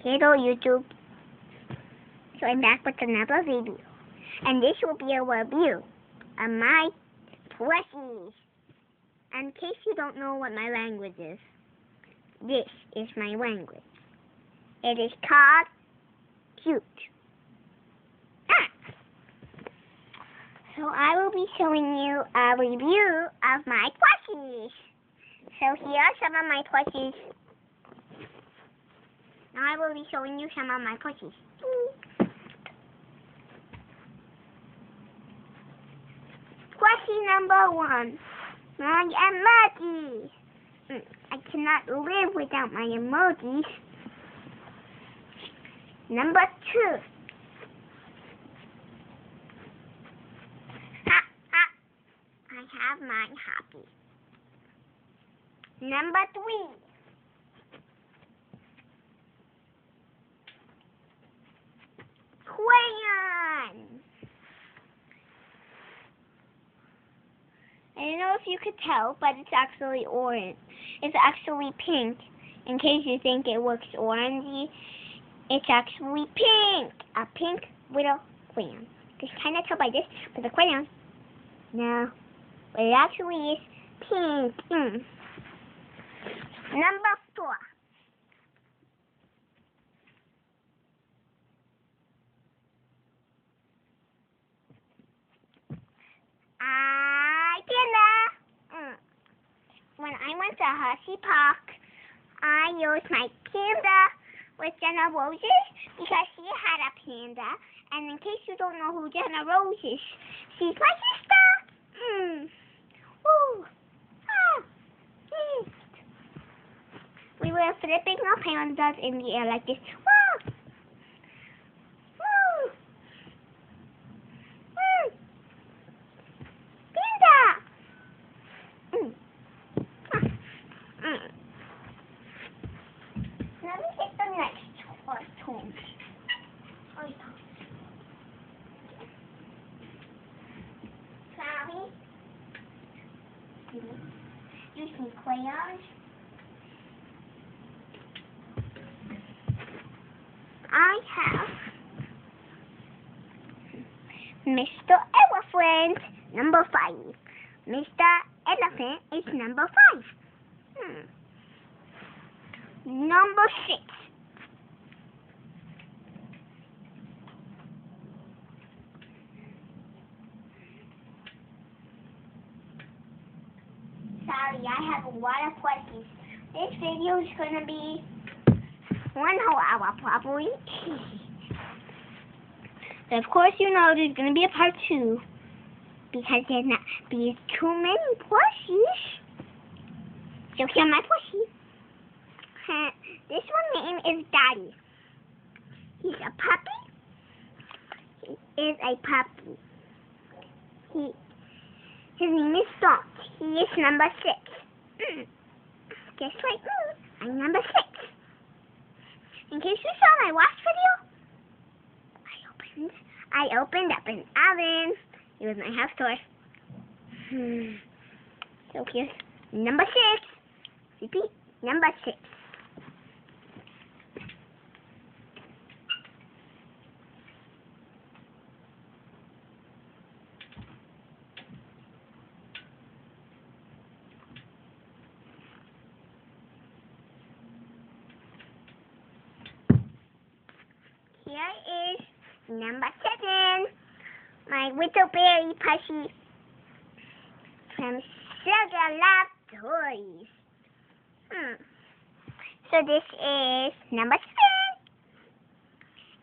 Hello YouTube. So I'm back with another video. And this will be a review of my plushies. In case you don't know what my language is, this is my language. It is called cute. Ah. So I will be showing you a review of my plushies. So here are some of my plushies. Now I will be showing you some of my plushies. Plushie number one, my emoji. Mm, I cannot live without my emojis. Number two. Ha, ha. I have my happy. Number three. Crayon. I don't know if you could tell, but it's actually orange. It's actually pink. In case you think it looks orangey, it's actually pink. A pink little crayon. You can kind of tell by this, but the crayon, no. But it actually is pink. Mm. Number four. I panda. Mm. When I went to Hershey Park, I used my panda with Jenna Roses because she had a panda. And in case you don't know who Jenna Rose is, she's my sister. Mm. Woo. Ah. Mm. We were flipping our pandas in the air like this. Woo. Woo. Woo. Panda. Mm. Ah. Mm. Let me get the next cartoon. Sorry. Use some crayons. I have Mr. Elephant, number five. Mr. Elephant is number five. Hmm. Number six. Sorry, I have a lot of questions. This video is going to be one whole hour probably. but of course you know there's going to be a part two because there's not be too many plushies. So here's my plushie. this one name is Daddy. He's a puppy. He is a puppy. He his name is Salt. He is number six. mm Guess what? I'm number six. In case you saw my last video, I opened I opened up an oven. It was my house tour. Hmm. So here's number six. Repeat, number six. Here is number seven. My little berry plushie from Sugar Love Toys. Hmm. So this is number seven.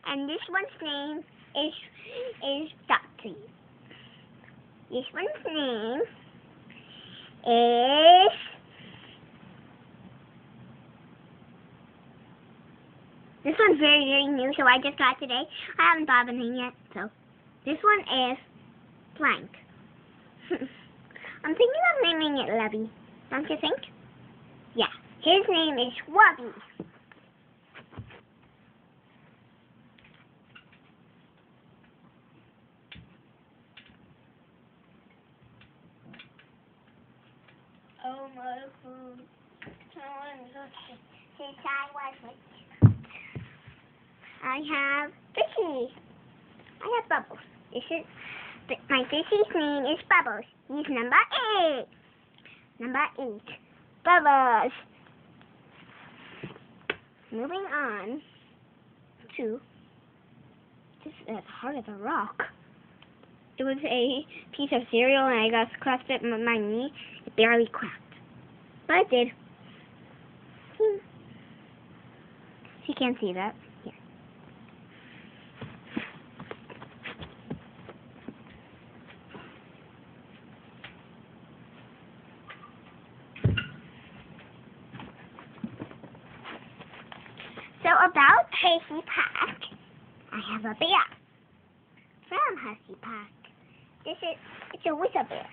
And this one's name is is Dotty. This one's name is This one's very, very new, so I just got today. I haven't thought of a name yet, so this one is Blank. I'm thinking of naming it Levy. Don't you think? Yeah, his name is Wubby. Oh my food. Since I was I have fishy. I have Bubbles. This is my fishy's name is Bubbles. He's number eight. Number eight. Bubbles. Moving on to this is hard as a rock. It was a piece of cereal and I got crushed it on my knee. It barely cracked. But it did. Hmm. She can't see that. Here. So about Hershey Park, I have a bear from Hershey Park. This is it's a wizard bear.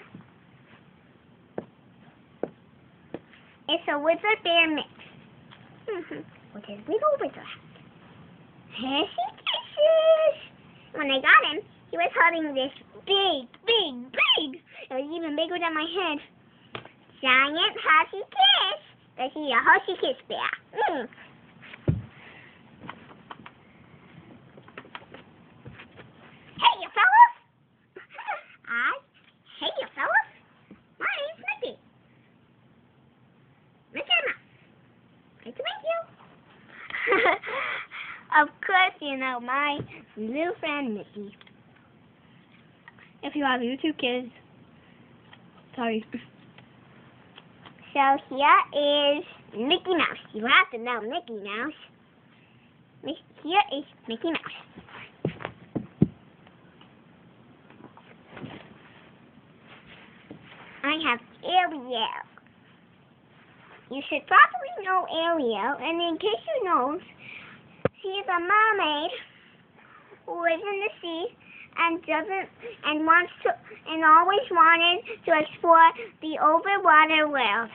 It's a wizard bear mix. Mhm. With his little wizard hat. Hershey Kisses! When I got him, he was holding this big, big, big. It was even bigger than my head. Giant Hershey Kiss. This is a Hershey Kiss bear. Mm. Hey, you fellas! I, hey, you fellas! My name's Mickey. Mickey Mouse. Nice to meet you. You know my little friend Mickey. If you have YouTube kids. Sorry. So here is Mickey Mouse. You have to know Mickey Mouse. Here is Mickey Mouse. I have Ariel. You should probably know Ariel, and in case you don't, she is a mermaid who lives in the sea and doesn't and wants to and always wanted to explore the overwater world.